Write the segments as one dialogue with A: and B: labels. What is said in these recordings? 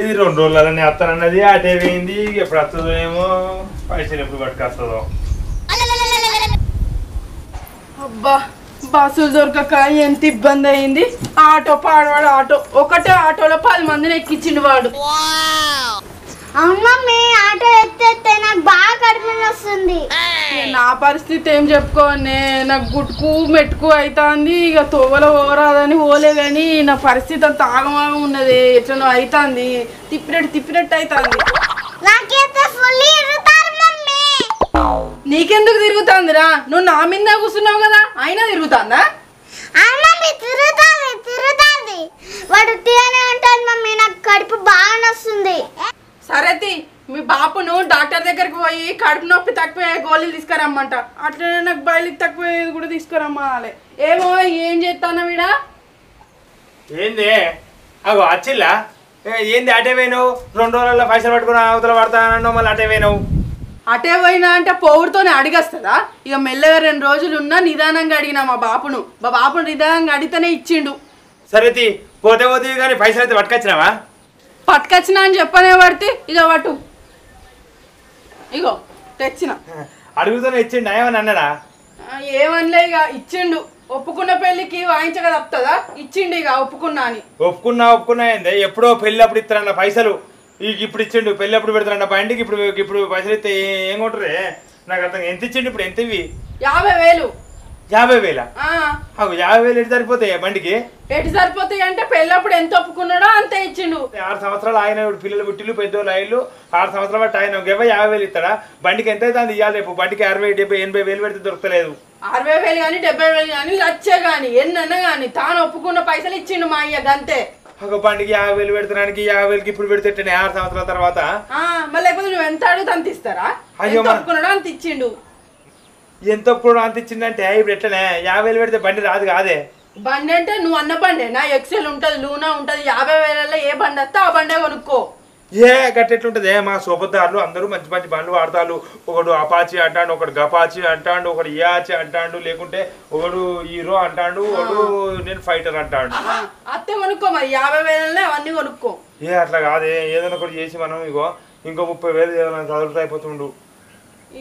A: ఇది రెండు రోజులనే వస్తానన్నది అటే పోయింది ఎప్పుడు వస్తుందో ఏమో పైసలు ఎప్పుడు పట్టుకొస్తుందో.
B: అబ్బా బస్సులు దొరకక ఎంత ఇబ్బంది అయింది. ఆటో పాడవాడు ఆటో ఒకటే ఆటోలో పది మందిని ఎక్కించిండు వాడు.
C: అమ్మ మీ ఆటో ఎత్తేస్తే నాకు బాగా కడుపు వస్తుంది.
B: ఇక నా పరిస్థితి ఏం చెప్పుకోనే నాకు గుట్టుకు మెట్టుకు అవుతుంది ఇక తోవల ఓరాదని ఓలే కానీ నా పరిస్థితి అంత ఆగమాగం ఉన్నది ఎట్లనో అవుతుంది తిప్పినట్టు తిప్పినట్టు అవుతుంది నీకెందుకు తిరుగుతుందిరా? నువ్వు నా మీద కూర్చున్నావు కదా అయినా తిరుగుతుందా?
C: వాడు అంటాడు మమ్మీ నాకు కడుపు బాగా నొస్తుంది.
B: సరే తి, మీ బాపును డాక్టర్ దగ్గరికి పోయి కడుపు నొప్పి తక్కువ గోళీలు తీసుకురమ్మంట. అట్లనే నాకు బయలుకి తక్కువ కూడా తీసుకురమ్మాలి. ఏమో ఏం చేస్తాను వీడా
A: ఏంది? అగో వచ్చిల్లా ఏ, ఏంది అటే పోయినావు? రెండు రోజుల్లో పైసలు పట్టుకుని అవతల పడతానన్నావు మళ్ళీ అటే పోయినావు?
B: అటే పోయినా అంటే పౌరుతోనే అడిగస్తుందా? ఇక మెల్లగా రెండు రోజులు ఉన్నా నిదానంగా అడిగినా మా బాపును. మా బాపును నిదానంగా అడిగితేనే ఇచ్చిండు.
A: సరే తీ పోతే పోతే కానీ పైసలు అయితే పట్టుకొచ్చినావా?
B: పట్టుకొచ్చినా అని చెప్పనే పడితే ఇక పట్టు. ఇగో తెచ్చిన.
A: అడుగుతూనే ఇచ్చిండు? ఏమని అన్నాడా?
B: ఏమనలే ఇక ఇచ్చిండు. ఒప్పుకున్న పెళ్ళికి వాయించక తప్పుతుందా? ఇచ్చిండు ఇక ఒప్పుకున్నా అని.
A: ఒప్పుకున్నా ఒప్పుకున్నా ఏంది? ఎప్పుడో పెళ్ళి అప్పుడు ఇస్తారన్న పైసలు. ఈ ఇప్పుడు ఇచ్చిండు పెళ్ళి అప్పుడు పెడతారన్న బండికి ఇప్పుడు ఇప్పుడు పైసలు ఇస్తే ఏ- కొంటారే నాకు అర్థం ఎంత ఇచ్చిండు ఇప్పుడు? ఎంత ఇవి?
B: యాభై వేలు.
A: యాభై వేల.
B: ఆ,
A: యాభై వేలు ఎటు సరిపోతాయి బండికి?
B: ఎటు సరిపోతాయి అంటే పెళ్ళప్పుడు ఎంత ఒప్పుకున్నాడో అంతే ఇచ్చిండు.
A: ఆరు సంవత్సరాలు ఆయన పిల్లలు పుట్టిలు పెద్దోళ్ళు అయ్యిళ్ళు ఆరు సంవత్సరాల బట్టి ఆయన ఒక యాభై వేలు ఇస్తాడా? బండికి ఎంత అవుతుంది ఇవ్వాలి రేపు. బండికి అరవై డెబ్బై ఎనభై వేలు పెడితే దొరకలేదు.
B: అరవై వేలు కానీ డెబ్బై వేలు కానీ లచ్చే కానీ ఎన్నన్నా కానీ తాను ఒప్పుకున్న పైసలు ఇచ్చిండు మా అయ్య గంతే
A: ఒక బండికి యాభై వేలు పెడతానికి యాభై వేలకి ఇప్పుడు పెడితే ఆరు సంవత్సరాల తర్వాత?
B: మళ్ళీ లేకపోతే నువ్వు ఎంత అడుగుతా అంత ఇస్తారా?
A: అయ్యో,
B: అంత ఇచ్చిండు.
A: ఎంత కూడా అంత ఇచ్చిందంటే ఇప్పుడు ఎట్లనే? యాభై వేలు పెడితే బండి రాదు కాదే?
B: బండి అంటే నువ్వు అన్న బండి నా ఎక్సెల్ ఉంటది లూనా ఉంటది యాభై వేలలో ఏ బండి వస్తే ఆ బండే కొనుక్కో.
A: ఏ గట్టెట్లుంటది? మా సోపదారులు అందరూ మంచి మంచి బండ్లు వాడతారు ఒకడు అపాచి అంటాడు ఒకడు గపాచి అంటాడు ఒకడు ఇయాచి అంటాడు లేకుంటే ఒకడు హీరో అంటాడు ఒకడు నేను ఫైటర్ అంటాడు.
B: అత్తే కొనుక్కో మరి యాభై వేలలో అవన్నీ కొనుక్కో.
A: ఏ అట్లా కాదే. ఏదైనా ఒకటి చేసి మనం ఇగో ఇంకో ముప్పై వేలు ఏదైనా చదువుతా అయిపోతుండు.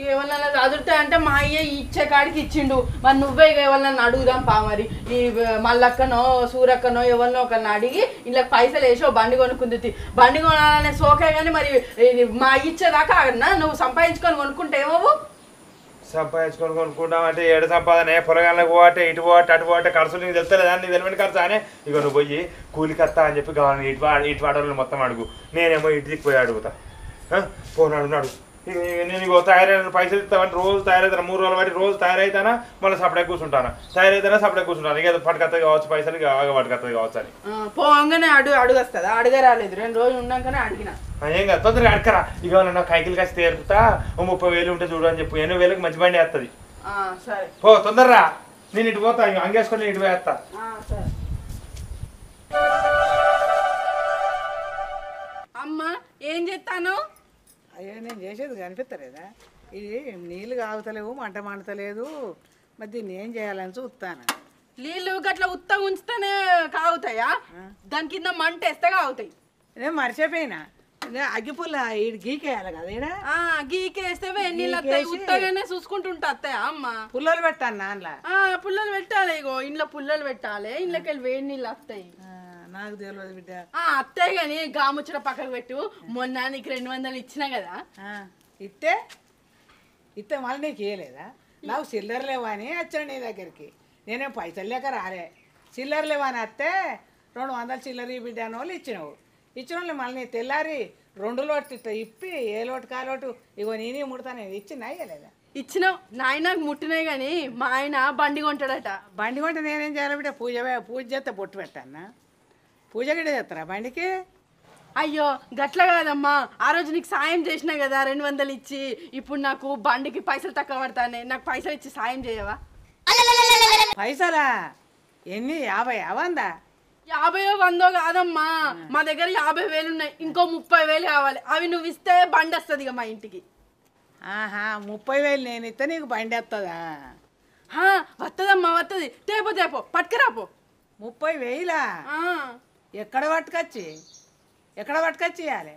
B: ఏమన్నా ఎవరన్నా అంటే మా అయ్య ఇచ్చే కాడికి ఇచ్చిండు. మరి నువ్వే ఇక ఎవరన్నా అడుగుదాం పా మరి. ఈ మల్లక్కనో సూరక్కనో ఎవరినో ఒకరిని అడిగి ఇలా పైసలు వేసి ఓ బండి కొనుక్కుంది బండి కొనాలనే సోకే కానీ మరి మా ఇచ్చేదాకా అన్నా నువ్వు సంపాదించుకొని కొనుక్కుంటే ఏమవు
A: సంపాదించుకొని కొనుక్కుంటాం అంటే ఏడు సంపాదన పొరగాళ్ళకి పోవటే ఇటు పోవటే అటు పోవటే ఖర్చులు నీకు తెలుస్తలేదా? నీ వెలువని ఖర్చు అనే? ఇక నువ్వు పోయి కూలికి వస్తా అని చెప్పి కావాలి ఇటు ఇటు వాడవాళ్ళు మొత్తం అడుగు. నేనేమో ఇంటికి పోయి అడుగుతా. ఆ? పోనాడు అడుగు నేను తయారైన పైసలు ఇస్తామని రోజు తయారవుతాను మూడు రోజులు బట్టి రోజు తయారైతానా మళ్ళీ సపడే కూర్చుంటాను? తయారైతానా సపడే కూర్చుంటాను? ఇక పట్టుకత్తది కావచ్చు పైసలు పట్టుకత్తది కావచ్చు అని.
B: పోగానే అడుగు అడుగస్తుందా? అడుగ రాలేదు. రెండు రోజులు ఉన్నాకనే అడిగిన.
A: ఏం కాదు తొందరగా అడకరా ఇక నా కైకిలు కాసి తీరుతా ఓ ముప్పై వేలు ఉంటే చూడు అని చెప్పి. ఎనిమిది వేలకు మంచి బండి వేస్తుంది
B: సరే.
A: పో తొందరరా. నేను ఇటు పోతా ఇక అంగేసుకొని ఇటు వేస్తా
B: సరే. అమ్మ ఏం చేస్తాను
D: అయ్యో నేను చేసేది కనిపిస్తలేదా? ఇది నీళ్ళు కాగుతలేవు మంట మండతలేదు. మరి దీన్ని ఏం చేయాలని చూస్తాను.
B: నీళ్ళు గట్ల ఉత్త ఉంచితేనే కాగుతాయా? దాని కింద మంట వేస్తే కాగుతాయి.
D: నేను మర్చిపోయినా. అగ్గిపుల్ల ఈడు గీకేయాలి కదా ఈడ?
B: ఆ గీకేస్తే నీళ్ళు వస్తాయి. ఉత్తగానే చూసుకుంటుంటా అత్తయ్య అమ్మ.
D: పుల్లలు పెట్టాను నాన్నలా
B: ఆ పుల్లలు పెట్టాలి ఇగో. ఇంట్లో పుల్లలు పెట్టాలి. ఇంట్లోకి వెళ్ళి వేడి నీళ్ళు వస్తాయి.
D: నాకు తెలియదు బిడ్డ.
B: ఆ అత్తయ్య గాని గాముచ్చట పక్కకు పెట్టు. మొన్న నీకు రెండు వందలు ఇచ్చినా కదా.
D: ఇస్తే ఇస్తే మళ్ళీ నీకు ఇయ్యలేదా? నాకు చిల్లర లేవా అని వచ్చాను నీ దగ్గరికి. నేనేం పైసలు లేక రాలే. చిల్లర లేవా అని వస్తే రెండు వందల చిల్లర బిడ్డ అని వాళ్ళు ఇచ్చినావు. ఇచ్చిన వాళ్ళు మళ్ళీ నీ తెల్లారి రెండు లోటు ఇట్లా ఇప్పి ఏ లోటు కా లోటు? ఇగో నేనే ముడతానే ఇచ్చినా ఇయ్యలేదా?
B: ఇచ్చినావు నాయనకు ముట్టినాయి కానీ మా ఆయన బండి కొంటాడట.
D: బండి కొంటే నేనేం చేయాలి బిడ్డ? పూజ పూజ చేస్తే బొట్టు పెట్టానా పూజ గిడ్డ చేస్తారా బండికి?
B: అయ్యో గట్ల కాదమ్మా. ఆ రోజు నీకు సాయం చేసినా కదా రెండు వందలు ఇచ్చి. ఇప్పుడు నాకు బండికి పైసలు తక్కువ పడతానే. నాకు పైసలు ఇచ్చి సాయం చేయవా?
D: పైసలా? ఎన్ని? యాభై? వందా?
B: యాభైయో వందో కాదమ్మా. మా దగ్గర యాభై వేలు ఉన్నాయి. ఇంకో ముప్పై వేలు కావాలి. అవి నువ్వు ఇస్తే బండి వస్తుంది ఇక మా ఇంటికి.
D: ఆహా ముప్పై వేలు నేను ఇస్తే నీకు బండి వస్తుందా
B: హా, వత్తదమ్మా వత్తది. తేపో తేపో. పట్టుకురాపో.
D: ముప్పై వేలా ఎక్కడ పట్టుకొచ్చి? ఎక్కడ పట్టుకొచ్చి ఇవ్వాలి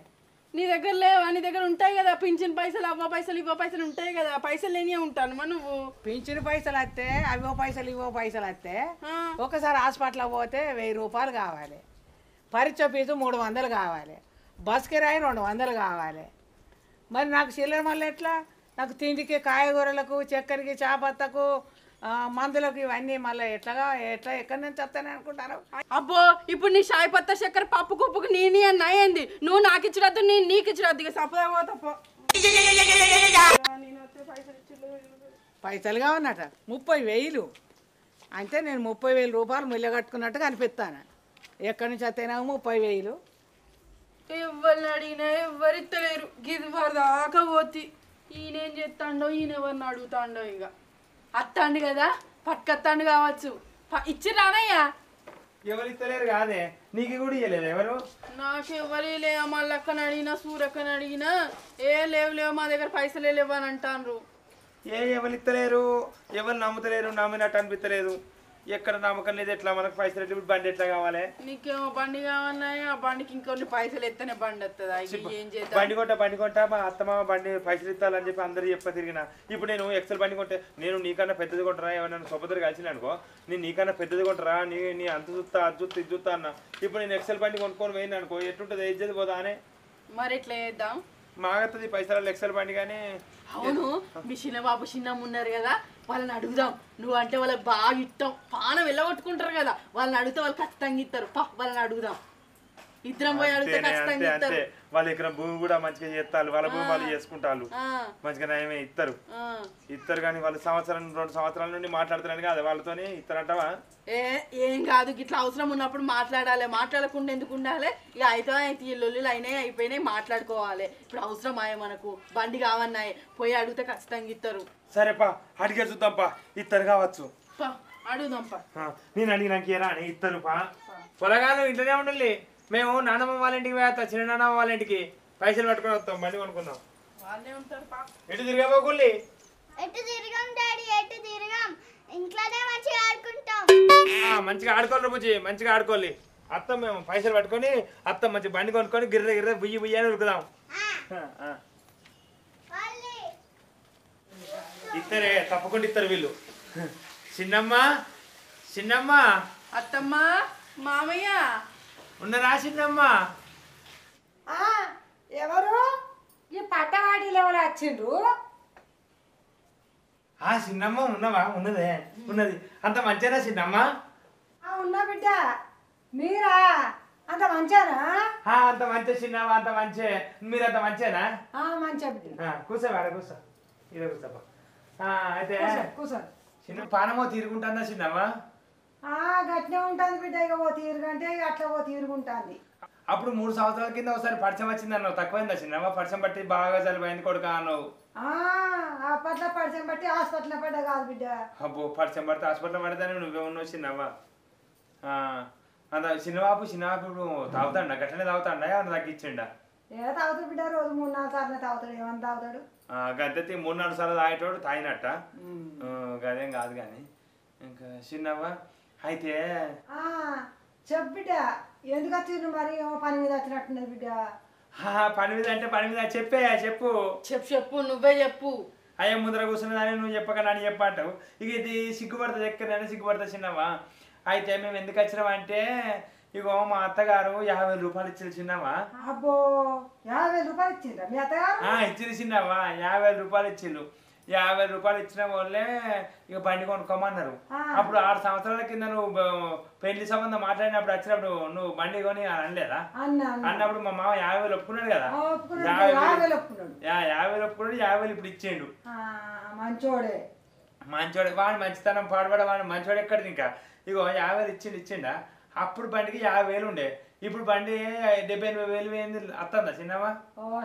B: నీ దగ్గర లేవా? నీ దగ్గర ఉంటాయి కదా పింఛన్ పైసలు అవ్వ పైసలు ఇవ్వ పైసలు ఉంటాయి కదా. పైసలు లేని ఉంటాను మా నువ్వు.
D: పింఛను పైసలు వస్తే అవో పైసలు ఇవో పైసలు వస్తే ఒకసారి హాస్పిటల్కి పోతే వెయ్యి రూపాయలు కావాలి. పరీక్ష ఫీజు మూడు వందలు కావాలి. బస్ కిరాయి రెండు వందలు కావాలి. మరి నాకు చిల్లర మళ్ళీ ఎట్లా? నాకు తిండికి కాయగూరలకు చక్కెరకి చాపత్తకు మందులకు ఇవన్నీ మళ్ళీ ఎట్లాగా ఎట్లా ఎక్కడి నుంచి వస్తానని అనుకుంటాను
B: అబ్బో ఇప్పుడు నీ షాయి పత్త చక్కెర పప్పు కుప్పుకు నీ నీ అన్న అయింది నువ్వు నాకు ఇచ్చినద్దు నేను నీకు ఇచ్చినద్దు ఇక సపదా పోతా
D: పైసలుగా ఉన్నట ముప్పై వేలు. అంటే నేను ముప్పై వేలు రూపాయలు ముళ్ళ కట్టుకున్నట్టు కనిపిస్తాను ఎక్కడి నుంచి వస్తేనా ముప్పై వేలు?
B: ఎవరిని అడిగినా ఎవరిత్తలేరు. గిది దాకా పోతి. ఈయనేం చేస్తాడో ఈయన ఎవరిని అడుగుతాడో ఇక. అత్తాండు కదా పట్టుకత్తాండు కావచ్చు. ప- ఇచ్చి రానయ్యా.
A: ఎవరు ఇస్తలేరు కాదే నీకు కూడా ఇవ్వలేదు ఎవరు?
B: నాకు ఎవరి లే మళ్ళక్కని అడిగినా సూరక్కని అడిగినా. ఏ లేవు లేవు మా దగ్గర పైసలే లేవు అని అంటాన్రు
A: ఏ ఎవరు ఇస్తలేరు? ఎవరు నమ్ముతలేరు నమ్మినట్టు అనిపిస్తలేదు. ఎక్కడ నమ్మకం లేదు ఎట్లా? మనకు పైసలు ఎట్లా ఇప్పుడు బండి ఎట్లా కావాలి?
B: నీకేమో బండి కావన్నాయి ఆ బండికి ఇంకొన్ని పైసలు ఎత్తనే బండి వస్తుందా ఇక ఏం చేద్దాం?
A: బండి కొంటా బండి కొంటా మా అత్తమామ బండి పైసలు ఇస్తాలని చెప్పి అందరూ చెప్ప తిరిగిన. ఇప్పుడు నేను ఎక్సెల్ బండి కొంటే నేను నీకన్నా పెద్దది కొంటరా? ఏమన్నా సొప్పదరు కలిసిన అనుకో నేను నీకన్నా పెద్దది కొంటరా? నీ నీ అంత చూస్తా అది చూస్తా ఇది చూస్తా అన్న. ఇప్పుడు నేను ఎక్సెల్ బండి కొనుక్కొని పోయింది అనుకో ఎట్లుంటుంది? ఏజ్జది పోదా అనే
B: మరి ఎట్లా చేద్దాం?
A: మాగత్తది పైసలు ఎక్సెల్ బండి కానీ
B: అవును మీ చిన్న బాబు చిన్నమ్మ ఉన్నారు కదా వాళ్ళని అడుగుదాం. నువ్వు అంటే వాళ్ళకి బాగా ఇష్టం. పానం వెళ్ళగొట్టుకుంటారు కదా. వాళ్ళని అడిగితే వాళ్ళు ఖచ్చితంగా ఇస్తారు. పా వాళ్ళని అడుగుదాం. ఇద్దరం పోయి అడిగితే ఖచ్చితంగా ఇస్తారు.
A: వాళ్ళు ఇక్కడ భూమి కూడా మంచిగా చేస్తారు వాళ్ళ భూమి వాళ్ళు చేసుకుంటారు.
B: ఆ,
A: మంచిగా నయమే ఇస్తారు.
B: ఆ.
A: ఇస్తారు కానీ వాళ్ళు సంవత్సరం రెండు సంవత్సరాల నుండి మాట్లాడుతున్నాను కదా వాళ్ళతోని ఇస్తారంటావా
B: ఏ ఏం కాదు ఇట్లా అవసరం ఉన్నప్పుడు మాట్లాడాలి మాట్లాడకుండా ఎందుకు ఉండాలి? ఇక అయితే అయితే ఈ లొల్లులు అయినాయి అయిపోయినాయి మాట్లాడుకోవాలి. ఇప్పుడు అవసరం అయ్యే మనకు బండి కావన్నాయి పోయి అడిగితే ఖచ్చితంగా ఇస్తారు.
A: సరేపా అడిగే చూద్దాంపా ఇస్తారు కావచ్చు.
B: పా అడుగుదాం పా.
A: ఆ, నేను అడిగినాక ఇస్తారు పా. పొలగాలు ఇంట్లోనే ఉండాలి మేము నాన్నమ్మ వాళ్ళ ఇంటికి పోయేస్తా చిన్న నాన్నమ్మ వాళ్ళ ఇంటికి. పైసలు పట్టుకొని వస్తాం బండి కొనుక్కుందాం.
B: వాళ్ళే ఉంటారు పా
A: ఎటు
C: తిరగం డాడీ ఎటు తిరగం? ఇంట్లోనే మంచిగా ఆడుకుంటాం.
A: మంచిగా ఆడుకోవాలి బుజ్జి మంచిగా ఆడుకోవాలి. అత్తం మేము పైసలు పట్టుకొని అత్తం మంచి బండి కొనుక్కొని గిర్ర గిర్ర బుయ్యి బుయ్యి అని ఉరుకుదాం. ఇద్దరే తప్పకుండా ఇస్తారు వీళ్ళు. చిన్నమ్మ చిన్నమ్మ.
B: అత్తమ్మ మామయ్య.
A: ఉన్నరా చిన్నమ్మ
D: ఆ, ఎవరు? ఈ పట్టవాడీలు ఎవరు వచ్చిండ్రు?
A: ఆ చిన్నమ్మ ఉన్నవా? ఉన్నదే ఉన్నది. అంత మంచిగా చిన్నమ్మ?
D: ఆ, ఉన్నా బిడ్డ. మీరా? అంత మంచానా
A: ఆ, అంత మంచి చిన్నమ్మ అంత మంచి. మీరు అంత మంచేనా?
D: ఆ, మంచిగా బిడ్డ.
A: ఆ, కూర్చో వాడ కూర్చో ఇదే కూర్చోపా ఆ, అయితే
D: కూర్చో, కూర్చో
A: చిన్న పానమో తీరుకుంటుందా చిన్నమ్మ?
D: ఆ, గట్నే ఉంటుంది బిడ్డ ఇక ఓ తీరుగంటే అట్లా ఓ తీరుగుంటుంది.
A: అప్పుడు మూడు సంవత్సరాల కింద ఒకసారి పరిచయం వచ్చింది అన్నావు తక్కువైందా చిన్నమ్మ? పరిచయం బట్టి బాగా చలిపోయింది కొడుక అన్నావు.
D: అప్పట్లో పరిచయం బట్టి హాస్పిటల్ పడ్డ కాదు బిడ్డ.
A: అబ్బో పరిచయం పడితే హాస్పిటల్ పడితే నువ్వే ఉన్నావు చిన్నమ్మ. ఆ, అంత చిన్నబాబు చిన్నబాబు ఇప్పుడు తాగుతాడా? గట్టనే తాగుతాడా? ఏమన్నా తగ్గించిండా?
D: ఏ తాగుతాడు బిడ్డ రోజు మూడు నాలుగు సార్లు తాగుతాడు ఏమని తాగుతాడు?
A: గద్దెత్తి మూడు నాలుగు సార్లు తాగేటోడు తాగినట్ట. గదేం కాదు కానీ ఇంకా చిన్నవ్వ అయితే
D: ఆ, చెప్పు బిడ్డ. ఎందుకు వచ్చిండ్రు మరి? ఏమో పని మీద వచ్చినట్టున్నది బిడ్డ.
A: ఆ, పని మీద అంటే పని మీద చెప్పే చెప్పు.
B: చెప్పు చెప్పు నువ్వే చెప్పు.
A: అయ్యా ముందర కూర్చున్నదాన్ని నువ్వు చెప్పక నన్ను చెప్పంటావు. ఇక ఇది సిగ్గుపడుతుంది ఎక్కడైనా సిగ్గుపడుతుంది చిన్నవా? అయితే మేము ఎందుకు వచ్చినామంటే ఇగో మా అత్తగారు యాభై వేలు రూపాయలు ఇచ్చారు చిన్నవా?
D: అబ్బో యాభై రూపాయలు ఇచ్చిండ్రా మీ అత్తగారు?
A: ఆ, ఇచ్చింది చిన్నవా? యాభై వేలు రూపాయలు ఇచ్చిండు యాభై రూపాయలు ఇచ్చిన వాళ్ళే ఇక బండి కొనుక్కోమన్నారు. అప్పుడు ఆరు సంవత్సరాల కింద నువ్వు పెళ్ళి సంబంధం మాట్లాడినప్పుడు వచ్చినప్పుడు నువ్వు బండి కొని అని అనలేదా?
D: అన్న అన్న.
A: అన్నప్పుడు మా మామ యాభై వేలు ఒప్పుకున్నాడు కదా? యాభై వేలు
D: ఒప్పుకున్నాడు.
A: యాభై వేలు ఇప్పుడు ఇచ్చేయండు.
D: ఆ, మంచోడే.
A: మంచోడు వాడు మంచితనం పాడుపడ వాడు మంచోడు ఎక్కడిది ఇంకా? ఇగో యాభై వేలు ఇచ్చిండు ఇచ్చిండా? అప్పుడు బండికి యాభై వేలు ఉండే. ఇప్పుడు బండి డెబ్బై ఎనభై వేలు ఏంది అత్తందా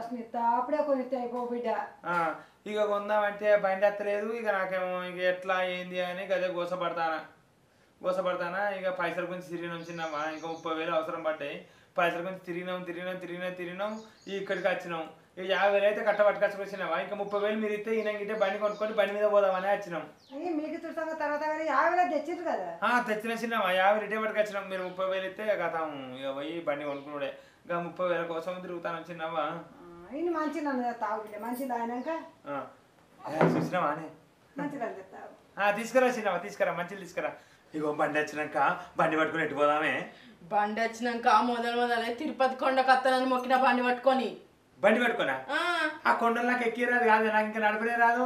D: స్మిత అప్పుడే అయిపో బిడ్డ.
A: ఇక కొందామంటే బండి ఎత్తలేదు ఇక నాకేమో ఇక ఎట్లా ఏంది అని గదే గోసపడతానా. గోసపడతానా? ఇక పైసల గురించి తిరిగినాం చిన్నమ్మా ఇంకా ముప్పై వేలు అవసరం పడ్డాయి. పైసల గురించి తిరిగినాం తిరిగినాం తిరిగినాం తిరిగినాం ఇక్కడికి వచ్చినాం. ఇక యాభై వేలు అయితే కట్ట పట్టుకొచ్చుకొచ్చినావా ఇంకా ముప్పై వేలు మీరు ఇస్తే ఈయన గిట్టే బండి కొనుక్కొని బండి మీద పోదామని వచ్చినాం.
D: మీకు చూస్తాం తర్వాత యాభై వేలు తెచ్చిండ్రు కదా.
A: తెచ్చిన చిన్నమ్మా యాభై రిటే పట్టుకొచ్చినాం మీరు ముప్పై వేలు ఇస్తే కథం ఇక పోయి బండి కొనుక్కున్నాడే ఇంకా ముప్పై వేల కోసం తిరుగుతాను చిన్నవా
E: ఇన్ని మంచి నన్ను తాగు బిడ్డ మంచి తాగినాక?
A: ఆ. ఏ, చూసినావా అని?
E: మంచి నన్ను తాగు.
A: ఆ, తీసుకురా చిన్నవా తీసుకురా మంచిది తీసుకురా. ఇగో బండి వచ్చినాక బండి పట్టుకుని ఎట్టు పోదామే?
B: బండి వచ్చినాక మొదలు మొదలే తిరుపతి కొండ కత్తనని మొక్కిన బండి పట్టుకొని.
A: బండి పట్టుకున్నా?
B: ఆ,
A: ఆ కొండలు నాకు ఎక్కిరాదు కాదు నాకు ఇంకా నడపనే రాదు.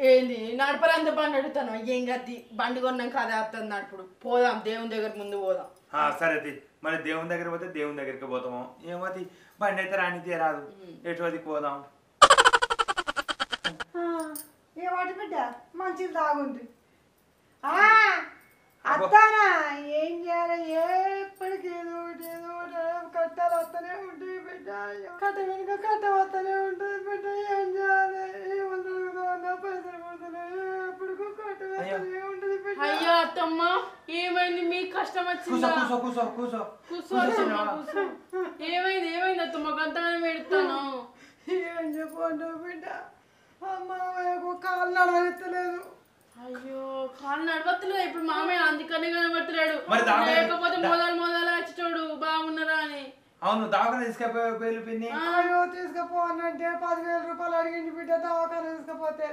B: ఏంది నడపరంత బండి అడుగుతాను? ఏం గతి బండి కొన్నాక అదే వస్తుంది నడుపుడు పోదాం దేవుని దగ్గర ముందు పోదాం.
A: ఆ, సరే. మరి దేవుని దగ్గర పోతే దేవుని దగ్గరికి పోతాము? ఏమది బండి అయితే రానితే రాదు. ఎటువదికి పోదాం?
E: ఏ వాటి బిడ్డ? మంచిది తాగుంది ఆ, అత్తానా ఏం చేయాలి? ఎప్పటికి ఏదో ఒకటి ఏదో ఒకటి కట్టాలు వస్తూనే ఉంటుంది బిడ్డ. కట్ట వెనుక కట్ట వస్తూనే ఉంటుంది బిడ్డ. ఏం చేయాలి? ఏమన్నా
B: అయ్యో. అత్తమ్మ ఏమైంది? మీకు కష్టం వచ్చిందా?
A: కూసో.
B: ఏమైంది ఏమైంది అత్తమ్మ? గంతగానే పెడతాను
E: ఏం చెప్పండు బిడ్డ. అమ్మ కాలు నడవెత్తలేదు.
B: అయ్యో కాళ్ళు నడవట్లేదు ఇప్పుడు మామయ్య అందుకనే కనబడతలేడు. లేకపోతే మొదలు మొదలు వచ్చేటోడు బాగున్నారా అని.
A: అవును దావకన తీసుకపోయి పిన్ని.
E: అయ్యో తీసుకుపోవాలంటే పదివేల రూపాయలు అడిగింది బిడ్డ దవాఖాన తీసుకుపోతే.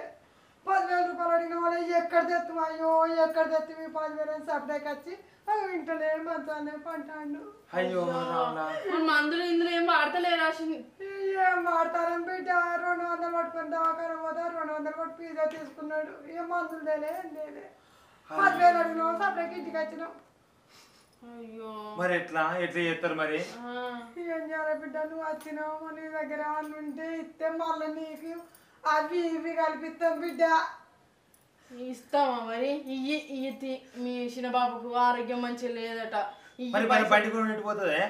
E: పదివేల రూపాయలు అడిగిన వాళ్ళు ఎక్కడ తెత్తు? అయ్యో ఎక్కడ తెత్తు ఈ పదివేలు అని సపరేట్ వచ్చి అవి ఇంటనే మంచానే పంటాడు.
A: అయ్యో
B: మందులు ఇందులో ఏం వాడతలేరా శని-
E: ఏం వాడతారని బిడ్డ? రెండు వందలు పట్టుకొని దవాఖాన పోతే రెండు వందలు పట్టు పిజ్జా తీసుకున్నాడు. ఏం మందులు లేలే లేలే పదివేలు అడిగినావు సపరేట్ ఇంటికి వచ్చినావు
B: అయ్యో
A: మరి ఎట్లా? ఎట్లా చేస్తారు మరి?
B: ఆ,
E: ఏం చేయాలి బిడ్డ? నువ్వు వచ్చినావు నీ దగ్గర ఏమన్నా ఉంటే ఇస్తే మళ్ళీ నీకు అవి ఇవి కల్పిస్తాం బిడ్డ.
B: ఇస్తామా మరి? ఇయ్యి ఇయ్యి మీ చిన్నబాబుకు ఆరోగ్యం మంచిగా లేదట.
A: మరి మరి. బండి కూడా పోతుంది?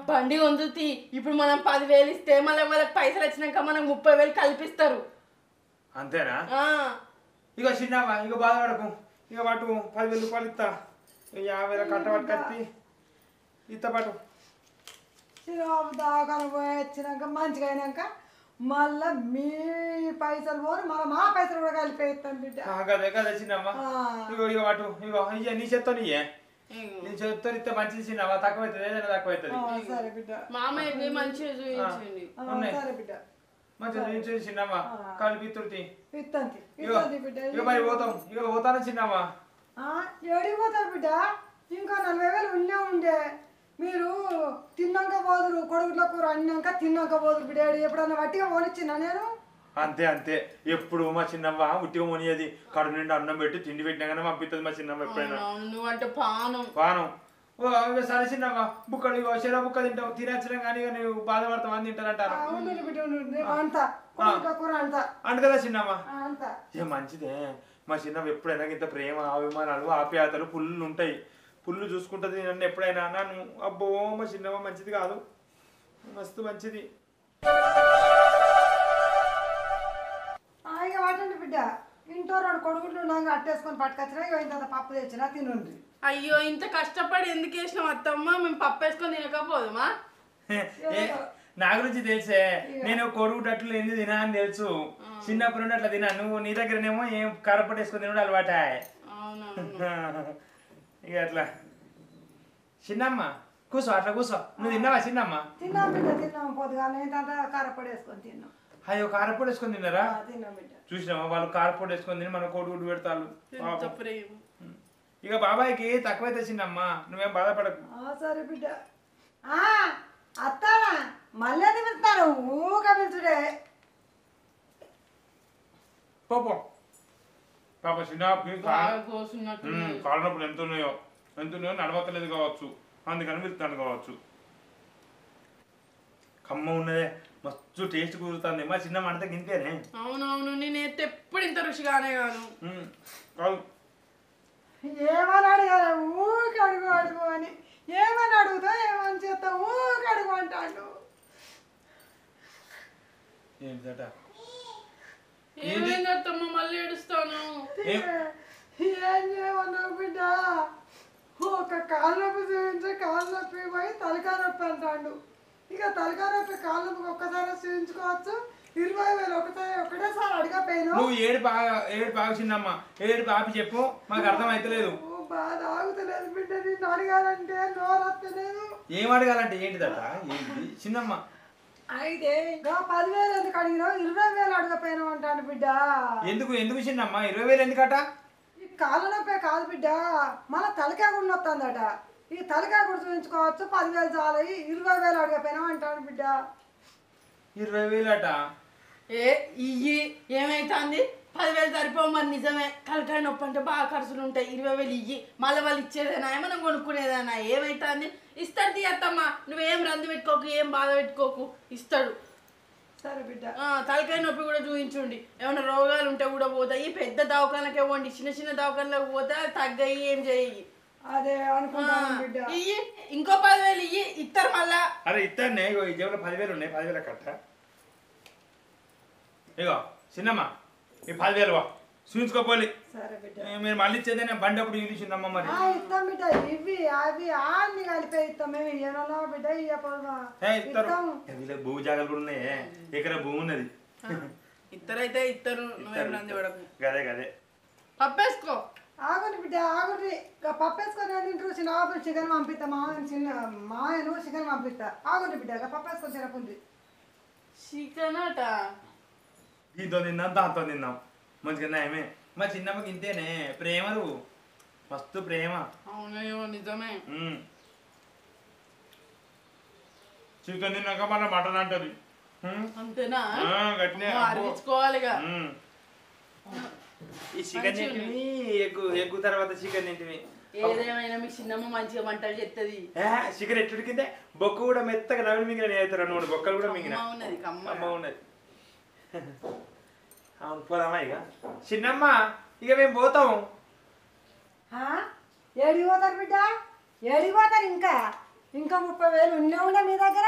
B: బండి వందుతి ఇప్పుడు మనం పదివేలు ఇస్తే మళ్ళీ వాళ్ళకి పైసలు వచ్చినాక మనకు ముప్పై వేలు కల్పిస్తారు.
A: అంతేనా?
B: ఆ,
A: ఇక చిన్నవా ఇక బాధపడకు. ఇక పట్టు పదివేల రూపాయలు ఇస్తా. యాభై కట్ట పట్టుకొచ్చి పట్టు.
E: వచ్చినాక మంచిగా అయినాక మళ్ళా మీ పైసలు పోను మళ్ళీ మా పైసలు కూడా కలిపి ఇస్తాం బిడ్డ.
A: ఆ, కదే కదే చిన్నమ్మా. ఇగో ఇగో ఇయ్య నీ చేత్తో నీయే.
B: ఇగో.
A: నీ చేత్తో ఇస్తే మంచిది చిన్నవా తక్కువ అవుతుంది ఏదైనా తక్కువ అవుతుంది
E: ఆ, సరే బిడ్డ.
B: మామయ్యకి మంచిగా చూపించండి.
E: ఆ,
A: ఉన్నాయి.
E: సరే బిడ్డ.
A: మంచిది నీ చేసి చిన్నమ్మా. ఇగో మరి పోతాం. ఇక పోతాను చిన్నమ్మా.
E: ఆ, ఏడికి పోతారు బిడ్డ? ఇంకా నలభై వేలు ఉన్నే ఉండే. మీరు తిన్నాక పోదురు కొడుకుల కూర అన్నాక తిన్నాక పోదురు బిడ్డ. ఎప్పుడన్నా వట్టిగా పోనిచ్చిందా నేను?
A: అంతే అంతే. ఎప్పుడు మా చిన్నవ్వ ఉట్టిగా మునియేది కడుపు నిండా అన్నం పెట్టి తిండి పెట్టినా కానీ పంపిస్తుంది మా చిన్నమ్మ ఎప్పుడైనా.
B: నువ్వంటే పానం.
A: పానం. సరే చిన్నవ్వ. బుక్కడు ఇక చెర బుక్క తింటావు. తినచ్చిన కానీ నువ్వు బాధపడతావు అని
E: ఉండు ఉండు అంతా.
A: అంట కదా చిన్నమ్మ ఏ మంచిదే. మా చిన్నమ్మ ఎప్పుడైనా ఇంత ప్రేమ అభిమానాలు ఆప్యాయతలు పుల్లు ఉంటాయి. పుల్లు చూసుకుంటుంది నన్ను ఎప్పుడైనా నన్ను. అబ్బో మా చిన్నమ్మ మంచిది కాదు. మస్తు మంచిది.
E: ఇక వాటండి బిడ్డ. ఇంట్లో రెండు కొడుకులు ఉన్నాక అట్టేసుకొని పట్టుకొచ్చినా ఇక ఇంత పప్పు తెచ్చినా తినుండ్రి.
B: అయ్యో ఇంత కష్టపడి ఎందుకు వేసినాం అత్తమ్మ? మేము పప్పు వేసుకొని తినకపోదుమా?
A: ఏ, నా గురించి తెలుసే. నేను కొడుకుటట్లు ఎందుకు తినా అని తెలుసు. చిన్నప్పుడు నుండి అట్లా తినా నువ్వు నీ దగ్గరనేమో ఏం కారపొడి వేసుకొని తినడం అలవాట. ఇక అట్లా. చిన్నమ్మ కూసో అట్లా కూసో. నువ్వు తిన్నావా చిన్నమ్మ?
E: తిన్నాం బిడ్డ తిన్నాం. పొద్దుగానే కారపొడి వేసుకొని తిన్నాం.
A: అయ్యో కారపొడి వేసుకొని తిన్నారా?
E: ఆ, తిన్నాం బిడ్డ.
A: చూసినావా? వాళ్ళు కారపొడి వేసుకొని తిని మన కోడిగుడ్డు పెడతారు
B: ఎంత ప్రేమ.
A: ఇక బాబాయ్కి తక్కువైతే చిన్నమ్మ నువ్వేం బాధపడకు.
E: ఆ, సరే బిడ్డ. ఆ, అత్తానా మళ్ళీ పిలుస్తాను ఊక పిలుచుడే.
A: పోపో. పాప చిన్న
B: బాగా కోసున్నట్టు
A: కాళ్ళ నొప్పులు ఎంత ఉన్నాయో ఎంత ఉన్నాయో నడవతలేదు కావచ్చు. అందుకని పిలుస్తాను కావచ్చు. కమ్మ ఉన్నదే మస్తు టేస్ట్ కుదురుతుంది. మా చిన్న మంట గింతేనే?
B: అవునవును నేను ఎత్తే ఎప్పుడు ఇంత రుచిగానే కాను.
A: కాదు.
E: ఏమని అడగాలి? ఊక అడుగు అడుగు అని. ఏమని అడుగుతా? ఏమని చేస్తా? ఊక అడుగు అంటాడు.
A: ఏంటట
B: ఏమైంది అత్తమ్మ? మళ్ళీ ఏడుస్తాను.
A: ఏం?
E: చేయమన్నావు బిడ్డ? ఒక కాలు నొప్పి చూపించి కాలు నొప్పి పోయి తలకాయ నొప్పి అంటాడు. ఇక తలకాయ నొప్పి కాలు నొప్పి ఒక్కసారి చూపించుకోవచ్చు. ఇరవై వేలు ఒకసారి ఒకటేసారి అడగపోయాను
A: నువ్వు ఏడు బాగా ఏడు బాగా చిన్నమ్మ. ఏడు పాపి చెప్పు మాకు అర్థం అవుతలేదు
E: బాగా ఆగుతలేదు బిడ్డ నిన్ను అడగాలంటే నోరు వస్తలేదు.
A: ఏం అడగాలంటే? ఏంటిదట? ఏంటిది? చిన్నమ్మ
E: అయితే ఇంకా పదివేలు ఎందుకు అడిగినావు? ఇరవై వేలు అడగపోయినావు అంటాను బిడ్డ.
A: ఎందుకు? ఎందుకు చిన్నమ్మ ఇరవై వేలు ఎందుకట?
E: ఈ కాళ్ళ నొప్పే కాదు బిడ్డ. మన తలకాయ కూడా వస్తుందట ఈ తలకాయ కూడా చూపించుకోవచ్చు. పదివేలు చాలు. ఇరవై వేలు అడగపోయినావు అంటాను బిడ్డ.
A: ఇరవై వేలు అట
B: ఏ ఇయ్యి ఏమైతుంది? పదివేలు సరిపోవు మరి నిజమే. కలకాయ నొప్పి అంటే బాగా ఖర్చులు ఉంటాయి. ఇరవై వేలు ఇయ్యి. మళ్ళీ వాళ్ళు ఇచ్చేదేనా? ఏమన్నా కొనుక్కునేదేనా? ఏమైతుంది? ఇస్తాడు తీయత్తమ్మా నువ్వేం రంది పెట్టుకోకు ఏం బాధ పెట్టుకోకు. ఇస్తాడు.
E: సరే బిడ్డ.
B: ఆ, తలకాయ నొప్పి కూడా చూపించండి. ఏమైనా రోగాలు ఉంటే కూడా పోతాయి పెద్ద దవాఖానకే ఇవ్వండి చిన్న చిన్న దవాఖానలకు పోతే తగ్గాయి ఏం చేయి
E: అదే అనుకుంటాను బిడ్డ.
B: ఇయ్యి. ఇంకో పదివేలు ఇయ్యి. ఇస్తారు మళ్ళా.
A: అరే ఇస్తానే ఇగో. ఈ జేబులో పదివేలు ఉన్నాయి. పదివేల కట్ట? ఇగో చిన్నమ్మ. ఈ పదివేలు వా చూపించుకోపోలి. మీరు మళ్ళీ ఇచ్చేదే నేను బండి అప్పుడు చిన్నమ్మ మరి.
E: ఆ, ఇస్తాం బిడ్డ. ఇవి అవి అన్ని కలిపే ఇస్తాం మేము. బిడ్డ
A: ఇస్తారు వీళ్ళకి భూ జాగాలు కూడా ఉన్నాయి. ఇక్కడ భూమి ఉన్నది.
B: ఇద్దరైతే పడకు
A: గదే గదే.
B: పప్పేసుకో.
E: ఆగుని బిడ్డ ఆగుని ఇక పప్పు వేసుకొని తింటారు? చిన్న ఆపు చికెన్ పంపిస్తా మామయ్య చిన్న మామయ్యను చికెన్ పంపిస్తా ఆగుని బిడ్డ ఇక పప్పు వేసుకొని తినకుంది.
B: చికెన్ అట
A: దీంతో తిన్నాం దాంతో తిన్నాం మంచిగా నయమే మా చిన్నమ్మకి ఇంతేనే ప్రేమలు మస్తు ప్రేమ.
B: అవునేమో నిజమే.
A: చికెన్ తిన్నాక మన మటన్ అంటది.
B: అంతేనా?
A: ఆ, గట్టినే. ఈ చికెన్ తింటివి? ఎగ్గు ఎగ్గు తర్వాత చికెన్ తింటివి.
B: ఏదేమైనా మీ చిన్నమ్మ మంచిగా వంటలు చెప్తుంది
A: చికెన్ ఎట్లుడికిందే బొక్కు కూడా మెత్తగా నవ్వులు మింగిన నేతారు మూడు బొక్కలు కూడా మింగిన.
B: ఉన్నది కమ్మ.
A: అమ్మ ఉన్నది. అవును పోదామా ఇక? చిన్నమ్మ ఇక మేము పోతాం
E: ఆ? ఏడికి పోతారు బిడ్డ? ఏడికి పోతారు ఇంకా? ఇంకా ముప్పై వేలు ఉన్నే ఉండే మీ దగ్గర?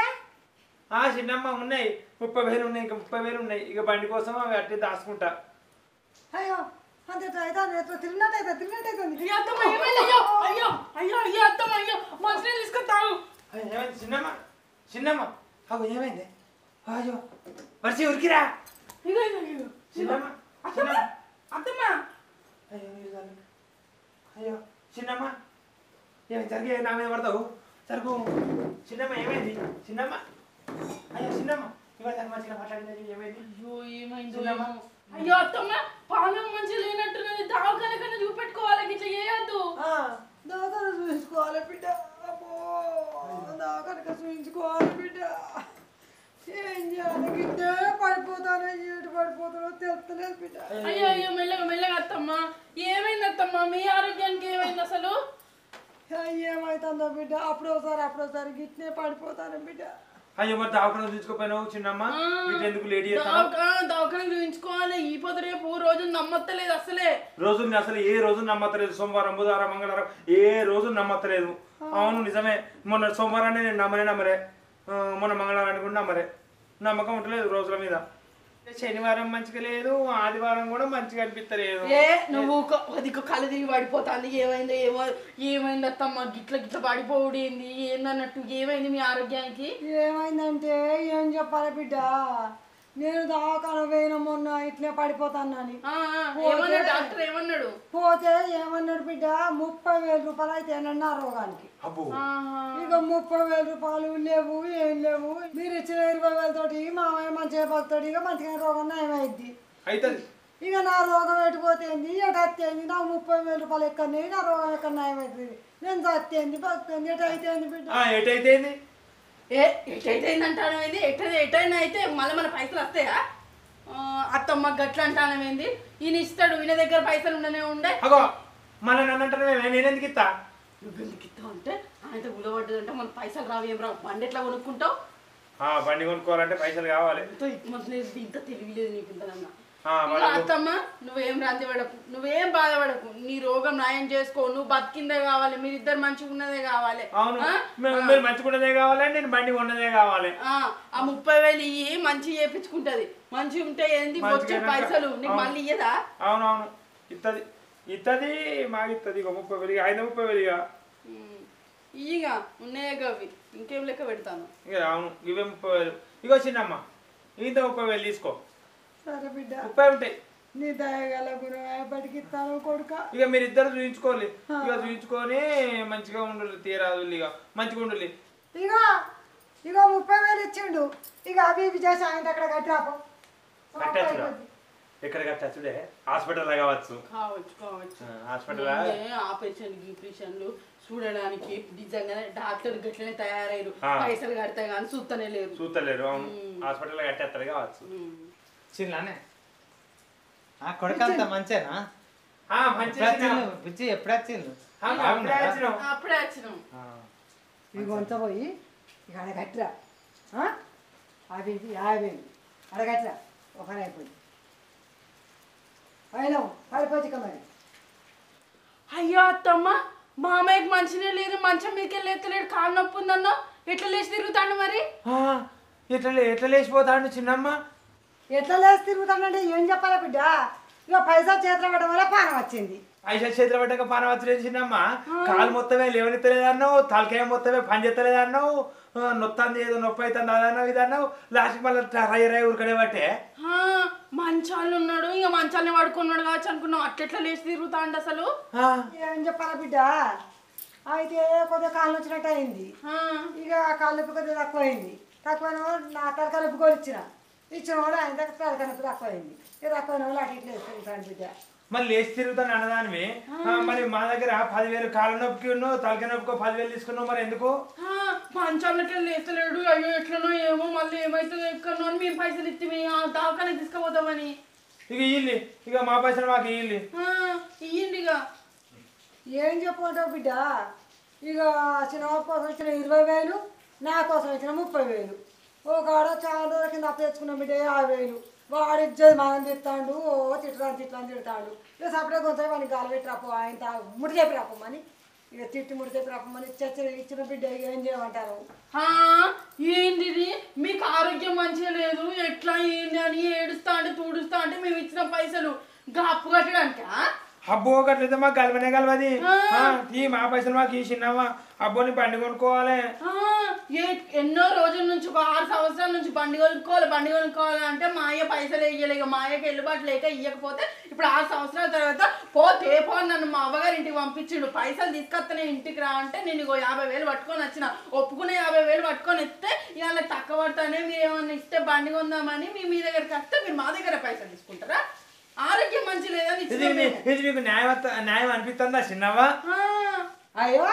A: ఆ చిన్నమ్మ ఉన్నాయి. ముప్పై వేలు ఉన్నాయి ఇంకా ముప్పై వేలు ఉన్నాయి. ఇక బండి కోసం అవి అట్టి దాచుకుంటా.
E: అయ్యో అంత అయితే తిరిగినట్టు అయితే తిరిగినట్టు అవుతుంది
B: అయ్యో అయ్యో అయ్యో అయ్యో అయ్యో అత్తమ్మ అయ్యో మంచినీళ్ళు తీసుకొస్తావు.
A: అయ్యో, ఏమైంది చిన్నమ్మ? చిన్నమ్మ అవు ఏమైంది? అయ్యో వర్షి ఉరికిరా అయ్యో చిన్నమ్మ ఏమైంది జరిగే నా మీద పడతావు సరుకు చిన్నమ్మ ఏమైంది చిన్నమ్మ అయ్యో చిన్నమ్మ ఇవాళ మంచిగా మాట్లాడింది ఏమైంది
B: అయ్యో ఏమైందో. ఏమో. అయ్యో అత్తమ్మ పానం మంచిగా లేనట్టున్నది దవాఖాన కన్నా చూపెట్టుకోవాలి ఇట్లా చేయొద్దు.
E: దాదాపు చూపించుకోవాలి బిడ్డ. దాకనక చూపించుకోవాలి బిడ్డ. ఏం చేయాలి గిట్టే పడిపోతానో ఏటు పడిపోతానో తెలుస్తలేదు బిడ్డ.
B: అయ్యో అయ్యో మెల్లగా మెల్లగా అత్తమ్మ. ఏమైంది అత్తమ్మ? మీ ఆరోగ్యానికి ఏమైంది అసలు?
E: ఏమవుతుందో బిడ్డ? అప్పుడోసారి అప్పుడోసారి గిట్నే పడిపోతాను బిడ్డ.
A: అయ్యో మరి దావకుండా తీసుకోపోయినావు చిన్నమ్మ? ఎందుకు లేడీ
B: దవాఖాన చూపించుకోవాలి. ఈ పొద్దు రేపు రోజు నమ్మత్తలేదు అసలే.
A: రోజుని అసలు ఏ రోజు నమ్మతలేదు సోమవారం బుధవారం మంగళవారం ఏ రోజు నమ్మతలేదు అవును నిజమే. మొన్న సోమవారాన్ని నేను నమ్మనే నమ్మరే మొన్న మంగళవారాన్ని కూడా నమ్మరే. నమ్మకం ఉంటలేదు రోజుల మీద. శనివారం మంచిగా లేదు ఆదివారం కూడా మంచిగా అనిపిస్తలేదు.
B: ఏ నువ్వు అదికు కళ్ళు తిరిగి పడిపోతాంది ఏమైందో ఏమో ఏమైంది అత్తమ్మ గిట్ల గిట్ల పడిపోవుడు ఏంది ఏందన్నట్టు ఏమైంది మీ ఆరోగ్యానికి?
E: ఏమైందంటే ఏం చెప్పాలి బిడ్డ? నేను దాకాన పోయిన మొన్న ఇట్లే పడిపోతానని
B: డాక్టర్ ఏమన్నాడు?
E: పోతే ఏమన్నాడు బిడ్డ? ముప్పై వేల రూపాయలు అయితే నా రోగానికి.
A: అబ్బో.
B: ఆహా.
E: ఇక ముప్పై వేల రూపాయలు లేవు ఏం లేవు. మీరు ఇచ్చిన ఇరవై వేలతోటి మామయ్య మంచిగా బతుతాడు ఇక మంచిగా రోగం నయమైద్ది.
A: అవుతుంది
E: ఇక నా రోగం ఎటుపోతేంది ఎటు అత్తేంది? నా ముప్పై వేల రూపాయలు ఎక్కడి నా రోగం ఎక్కడ నయమవుతుంది నేను చస్తేంది బతుకుంది ఎటు అయితేంది బిడ్డ
A: ఎటైతే
B: ఏ ఎటైతే అంటాను ఏంది ఎట ఎటైనా అయితే మళ్ళీ మన పైసలు వస్తాయా? అత్తమ్మ గట్ల అంటాను ఏంది? ఈయన ఇస్తాడు ఈయన దగ్గర పైసలు ఉండనే ఉండే.
A: అగో మళ్ళీ నన్ను అంటారు నేను ఎందుకు ఇస్తా?
B: నువ్వు ఎందుకు ఇస్తావు అంటే ఆయనతో గులబడ్డదంటే మన పైసలు రావు ఏం రావు? బండి ఎట్లా కొనుక్కుంటావు?
A: ఆ, బండి కొనుక్కోవాలంటే పైసలు కావాలి.
B: ఇంత తెలివిలేదు నీకు ఇంతనన్నా అత్తమ్మ నువ్వేం రాంది పడకు నువ్వేం బాధపడకు. నీ రోగం నయం చేసుకో నువ్వు బతికిందే కావాలి మీరిద్దరు మంచిగా ఉన్నదే కావాలి.
A: అవును. మీరు మంచిగున్నదే కావాలి నేను బండి ఉన్నదే కావాలి.
B: ఆ, ఆ ముప్పై వేలు ఇయ్యి మంచి చేపించుకుంటది. మంచి ఉంటే ఏంది వచ్చే పైసలు. నీకు. మళ్ళీ ఇయ్యదా?
A: అవునవును. ఇత్తది. ఇత్తది మాకు ఇత్తది. ఇక ముప్పై వేలు ఇక ఐదు ముప్పై వేలు ఇక.
B: ఇయ్యిగా ఉన్నాయే గవి. ఇంకేం లెక్క పెడతాను?
A: ఇక అవును. ఇవే ముప్పై వేలు. ఇగో చిన్నమ్మ ఇంత ముప్పై వేలు తీసుకో.
E: సరే బిడ్డ.
A: ముప్పై ఉంటాయి
E: నీ దయగల గురు ఎప్పటికి ఇస్తాను కొడుక.
A: ఇక మీరు ఇద్దరు చూయించుకోవాలి ఇక చూయించుకొని మంచిగా ఉండాలి తీరాదు ఇక. మంచిగా ఉండాలి
E: ఇగో ఇగో ముప్పై వేలు ఇచ్చిండు. ఇక అవి ఇవి చేసి ఆయన అక్కడ కట్టిరాపో
A: కట్టచ్చురా? ఎక్కడ కట్టచ్చుడే హాస్పిటల్ కావచ్చు.
B: కావచ్చు కావచ్చు.
A: హాస్పిటల్?
B: ఆపరేషన్ గీపరేషన్లు చూడడానికి నిజంగానే డాక్టర్ గట్లనే తయారయ్యారు. పైసలు కడితే కానీ చూస్తనే లేరు.
A: చూస్తలేరు అవును. హాస్పిటల్ కట్టేస్తారు కావచ్చు.
F: చిన్నానే ఆ కొడుకంత మంచేనా?
A: ఆ, మంచి?
F: బుజ్జి ఎప్పుడు వచ్చిండు
A: ఆ, అప్పుడే వచ్చినాం.
B: అప్పుడే వచ్చినాం.
E: ఇవి కొంత పోయి ఇక ఆ? అవి ఇవి యాభై వేలు ఆడ కట్టిరా ఒక అయిపోయింది అయినా మరి
B: అయ్యో అత్తమ్మ మామయ్యకి మంచినే లేదు. మంచం మీదకి లేతలేడు కాలు నొప్పి ఉందన్న ఎట్లా లేచి తిరుగుతాడు మరి?
A: ఆ, ఎట్లా లే- ఎట్లా లేచిపోతాడు చిన్నమ్మ?
E: ఎట్లా లేచి తిరుగుతానంటే ఏం చెప్పాలి బిడ్డ? ఇక పైసా చేతిలో పడడం వల్ల పానం వచ్చింది.
A: ఐసా చేతులు పడ్డాక పానం వచ్చలేదు చిన్నమ్మ. కాలు మొత్తమే లేవనెత్తలేదన్నావు తలకాయ మొత్తమే పని చేస్తలేదన్నావు ఆ, నొత్తంది ఏదో నొప్పి అవుతుంది అదన్నావు ఇది అన్నావు లాస్ట్కి మళ్ళీ రై రై ఉరకడే బట్టే
B: ఆ, మంచాలు ఉన్నాడు ఇక మంచాలని పడుకున్నాడు కావచ్చు అనుకున్నాం అట్లెట్లా లేచి తిరుగుతాండు అసలు?
A: ఆ,
E: ఏం చెప్పాలి బిడ్డ? అయితే కొద్దిగా కాళ్ళు వచ్చినట్టు అయింది. ఇక కాళ్ళు కొద్దిగా తక్కువైంది. తక్కువైన వాళ్ళు నా కూడా ఇచ్చిన ఇచ్చిన వాళ్ళు ఆయన దగ్గర తలకాయ నొప్పి తక్కువైంది ఇక తక్కువైన వాళ్ళు అటు ఇట్లా వేసుకుంటాను బిడ్డ.
A: మళ్ళీ లేచి తిరుగుతాను అన్నదానివి. మరి మా దగ్గర పదివేలు కాళ్ళ నొప్పికి ఉన్నావు తలకాయ నొప్పికో పదివేలు తీసుకున్నావు మరి ఎందుకు?
B: మంచాలకి లేస్తలేడు. అయ్యో ఎట్లనో ఏమో మళ్ళీ ఏమైతుందో ఎక్కడనో అని మేము పైసలు ఇస్తే దాకానే తీసుకుపోతామని.
A: ఇక ఇల్లి ఇక మా పైసలు మాకు ఇల్లి
B: ఆ, ఇయ్యండి ఇక.
E: ఏం చెప్పుకుంటావు బిడ్డ? ఇక చిన్న కోసం ఇచ్చిన ఇరవై వేలు నా కోసం ఇచ్చిన ముప్పై వేలు. ఓ కాడ చాలా రోజుల కింద అప్పు తెచ్చుకున్న బిడ్డ యాభై వేలు. వాడు ఇచ్చేది మనం తిట్టాడు ఓ తిట్టరాని తిట్టని తిడతాడు. ఇక సపరేట్ కొంచెం వాడిని గాలి పెట్టి రాపో ఆయన ముడి చెప్పి రాపమ్మని ఇక తిట్టి ముడి చెప్పి రాపమ్మని చచ్చిన ఇచ్చిన బిడ్డ ఏం చేయమంటారు?
B: ఇది? మీకు ఆరోగ్యం మంచిగా లేదు ఎట్లా ఏంది అని ఏడుస్తా అంటే తూడుస్తా అంటే మేము ఇచ్చిన పైసలు ఇంకా అప్పు కట్టడానికా?
A: అబ్బో గట్లయితే మాకు గలవనే గలవది. ఆ, ఈ మా పైసలు మాకు ఈ అబ్బోని బండి కొనుక్కోవాలి.
B: ఎన్నో రోజుల నుంచి ఒక ఆరు సంవత్సరాల నుంచి బండి కొనుక్కోవాలి బండి కొనుక్కోవాలి అంటే మా అయ్య పైసలు వేయలేక మా అయ్యకి వెళ్ళుబాటు లేక ఇవ్వకపోతే ఇప్పుడు ఆరు సంవత్సరాల తర్వాత పోతే పో నన్ను మా అవ్వగారి ఇంటికి పంపించిండు. పైసలు తీసుకొస్తేనే ఇంటికి రా అంటే నేను ఇగో యాభై వేలు పట్టుకొని వచ్చిన. ఒప్పుకునే యాభై వేలు పట్టుకొని ఇస్తే ఇవాళ తక్కువ పడతానే మీరు ఏమన్నా ఇస్తే బండి కొందామని మీ మీ దగ్గరికి వస్తే మీరు మా దగ్గర పైసలు తీసుకుంటారా? ఆరోగ్యం మంచి లేదని
A: ఇది మీకు న్యాయం న్యాయం అనిపిస్తుందా చిన్నవ్వ?
B: ఆ,
E: అయ్యో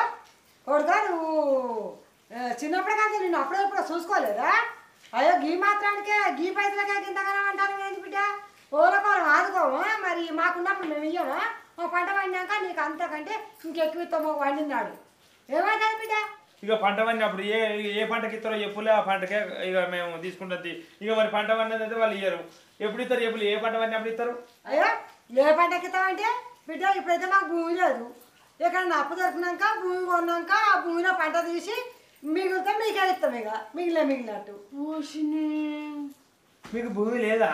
E: కొడుకా నువ్వు? చిన్నప్పుడే కానీ నిన్ను అప్పుడే ఇప్పుడు చూసుకోలేదా? అయ్యో గీ మాత్రానికే గీ పైసలకే గింతగానే అంటాను ఏంటి బిడ్డ? ఓలకోలం ఆదుకోమా మరి మాకున్నప్పుడు మేము ఇయ్యమా? ఒక పంట పండినాక నీకు అంతకంటే ఇంకెక్కువ ఇస్తామో వండినాడు ఏమైంది బిడ్డ?
A: ఇక పంట పండినప్పుడు ఏ ఏ పంటకి ఇస్తారో చెప్పులే ఆ పంటకే ఇక మేము తీసుకుంటుంది. ఇక మరి పంట పండినది అయితే వాళ్ళు ఇయ్యరు. ఎప్పుడు ఇస్తారు చెప్పులు ఏ పంట పండినప్పుడు ఇస్తారు?
E: అయ్యో ఏ పంటకి ఇస్తామంటే? బిడ్డ ఇప్పుడైతే మాకు భూమి లేదు. ఇక్కడ అప్పు దొరికినాక భూమి కొన్నాక ఆ భూమిలో పంట తీసి మిగిలితే మీకే ఇస్తాం ఇక. మిగిలిన మిగిలినట్టు.
A: మీకు భూమి లేదా?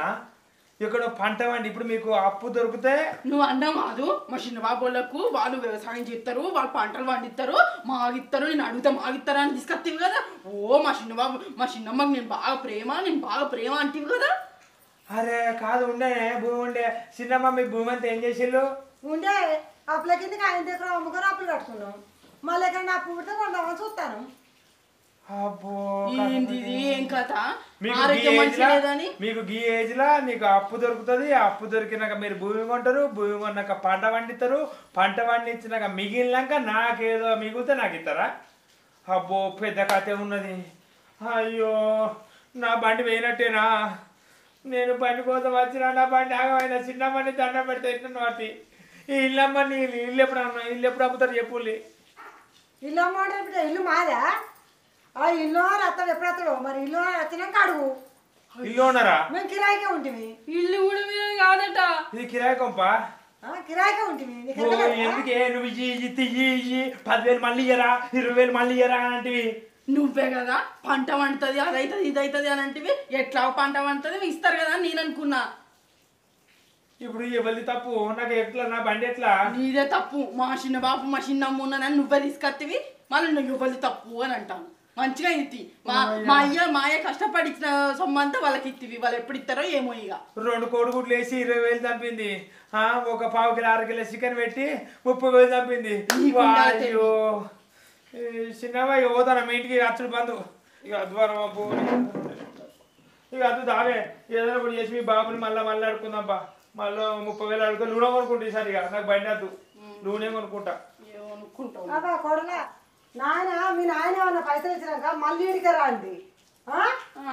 A: ఇక్కడ పంట పండి ఇప్పుడు మీకు అప్పు దొరికితే?
B: నువ్వు అన్నా కాదు మా చిన్న బాబోళ్ళకు వాళ్ళు వ్యవసాయం చేస్తారు వాళ్ళు పంటలు పండిస్తారు మాగిస్తారు నేను అడుగుతా మాగిస్తారా అని తీసుకొస్తావు కదా? ఓ మా చిన్న బాబు మా చిన్నమ్మకి నేను బాగా ప్రేమ నేను బాగా ప్రేమ అంటివి కదా?
A: అరే కాదు ఉండే భూమి ఉండే. చిన్నమ్మ మీ భూమి అంతా ఏం చేసిళ్ళు?
E: ఉండే. అప్పుల కిందకి ఆయన దగ్గర అమ్ముకొని అప్పులు కట్టుకున్నాం మళ్ళీ ఎక్కడ అప్పు పుడితే కొందామని చూస్తాను.
A: అబ్బో
B: ఏంది ఇది? ఏం కథ?
A: మీకు గీ
B: ఆరోగ్యం
A: ఏజ్ లా- మీకు గీ ఏజ్ లా మీకు అప్పు దొరుకుతుంది. అప్పు దొరికినాక మీరు భూమి కొంటారు. భూమి కొన్నాక పంట పండిస్తారు. పంట పండించినాక మిగిలినాక నాకేదో మిగిలితే నాకు ఇస్తారా? అబ్బో పెద్ద కథ ఉన్నది. అయ్యో నా బండి పోయినట్టేనా? నేను బండి కోసం వచ్చిన నా బండి ఆగమైన చిన్న బండి దండం పెడితే ఎట్లా వాటి ఈ ఇల్లమ్మ నీ ఇల్లు ఎప్పుడు అమ్మ ఇల్లు ఎప్పుడు అమ్ముతారు చెప్పుల్లి
E: ఇల్లు అమ్మంటే బిడ్డ ఇల్లు మాదా? ఆ ఇల్లు అత్తడు ఎప్పుడు అత్తడు? మరి ఇల్లు వచ్చినాక అడుగు
A: ఇల్లు ఉన్నారా
E: మేము కిరాయికే ఉంటుంది
B: ఇల్లు కూడా మీద కాదట.
A: ఇది కిరాయి కొంప?
E: కిరాయికే ఉంటుంది?
A: ఎందుకే? నువ్వు తియ్యి ఇయ్యి పదివేలు మళ్ళీ ఇయ్యరా? ఇరవై వేలు మళ్ళీ ఇయ్యరా అంటివి.
B: నువ్వే కదా పంట వండుతుంది అదైతుంది ఇదైతుంది అని అంటివి. ఎట్లా పంట వండుతుంది ఇస్తారు కదా నేను అనుకున్నా.
A: ఇప్పుడు ఎవరిది తప్పు? నాకు ఎట్లా? నా బండి ఎట్లా?
B: నీదే తప్పు. మా చిన్న బాబు మా చిన్నమ్మ ఉన్నానని నువ్వే తీసుకొత్తివి. మళ్ళీ నువ్వు ఇవ్వాలి తప్పు అని అంటాను. మంచిగా ఇత్తి మా మా అయ్య. మా అయ్య కష్టపడి ఇచ్చిన సొమ్మంతా వాళ్ళకి ఇత్తివి వాళ్ళు ఎప్పుడు ఇస్తారో ఏమో ఇక
A: రెండు కోడిగుడ్లు వేసి ఇరవై వేలు చంపింది ఆ, ఒక పావు కిలో అర కిలో చికెన్ పెట్టి ముప్పై వేలు చంపింది అయ్యో చిన్నవా పోతాను? మీ ఇంటికి అచ్చుడు బంధు. ఇక అద్వారం అప్పు ఇక అద్దు దావే ఏదైనా ఒకటి చేసి మీ బాబుని మళ్ళీ మళ్ళీ అడుకుందాంపా మళ్ళీ ముప్పై వేలు అడుగుతా. నూనె కొనుక్కుంటా ఈసారి ఇక. నాకు బండి వద్దు. నూనె కొనుక్కుంటా.
B: ఏమనుకుంటావు
E: అబ్బా కొడలా నాయన మీ నాయన ఏమన్నా పైసలు ఇచ్చినాక మళ్ళీ ఈడికి రాండి ఆ?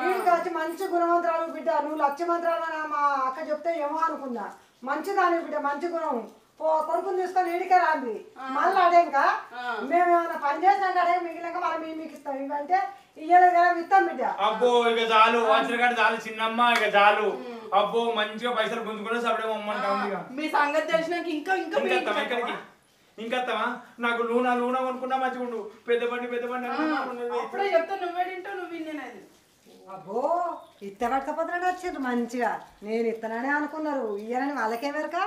E: ఈడికి వచ్చి మంచి గుణవంతరాలు బిడ్డ. నువ్వు లక్ష్యమంత్రాలు అని మా అక్క చెప్తే ఏమో అనుకున్నా. మంచి దాని బిడ్డ మంచి గుణం. పో కొడుకుని తీసుకొని ఈడికే రాండి మళ్ళీ అడేంక మేము ఏమైనా పని చేసినాక అడే మిగిలినాక మళ్ళీ మేము మీకు ఇస్తాం. ఇవంటే ఇయ్యలేదు కదా ఇస్తాం బిడ్డ.
A: అబ్బో ఇక చాలు. వచ్చిన కాడ చాలు. చిన్నమ్మ ఇక చాలు. అబ్బో మంచిగా పైసలు గుంజుకునే సపడే ఇక
B: మీ సంగతి తెలిసినాక ఇంకా ఇంకా
A: ఇక్కడికి ఇంకత్తమా నాకు లూనా లూనా కొనుక్కున్నా మంచిగా ఉండు. పెద్ద బండి పెద్ద బండి అనుకున్నా.
B: అప్పుడే చెప్తా నువ్వే తింటావు నువ్వు వినేది
E: అబ్బో ఇత్త పట్టకపోతే వచ్చిండ్రు మంచిగా. నేను ఇత్తననే అనుకున్నారు. ఇయ్యనని వాళ్ళకేమెరక